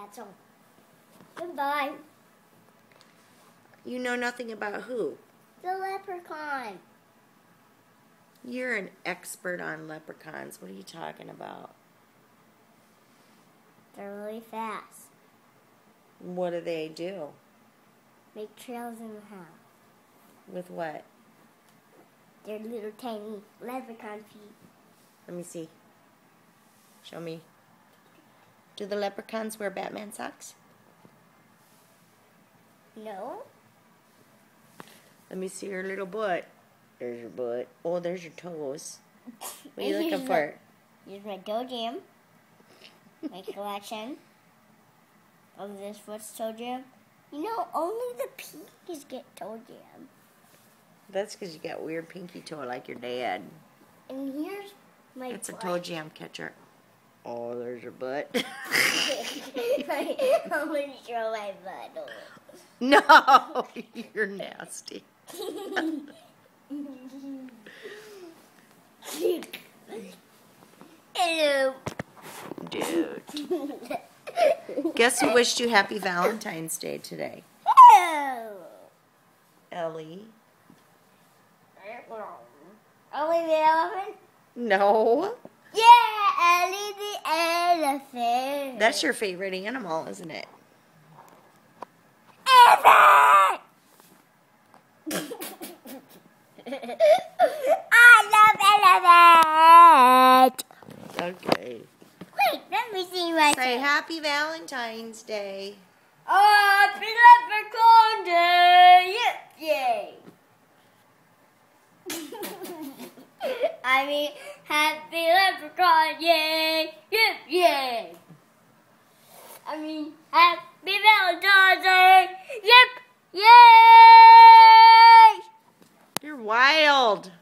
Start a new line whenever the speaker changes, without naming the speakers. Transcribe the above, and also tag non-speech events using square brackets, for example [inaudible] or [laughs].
that's all. Goodbye.
You know nothing about who?
The leprechaun.
You're an expert on leprechauns. What are you talking about?
They're really fast.
What do they do?
Make trails in the house.
With what?
They're little tiny leprechaun feet.
Let me see. Show me. Do the leprechauns wear Batman socks?
No?
Let me see your little butt. There's your butt. Oh, there's your toes. [laughs] What are you
Here's
looking
my-
for?
Here's my toe jam. My collection. Of this foot's toe jam. You know, only the pinkies get toe jam.
That's because you got weird pinky toe like your dad.
And here's my
It's a
butt.
toe jam catcher. Oh, there's your butt. [laughs] [laughs]
I'm gonna show my butt.
no, [laughs] you're nasty.
Hello.
Dude. Guess who wished you happy Valentine's Day today?
Hello.
Ellie.
Ellie the elephant?
No.
Yeah, Ellie the elephant.
That's your favorite animal, isn't it?
elephant. I love elephant.
Okay.
Wait, let me see my
Say happy Valentine's Day.
Happy Leprechaun Day! Yay! [laughs] I mean, Happy Leprechaun Yay! Yip, yay! I mean, Happy Valentine's Day! Yip,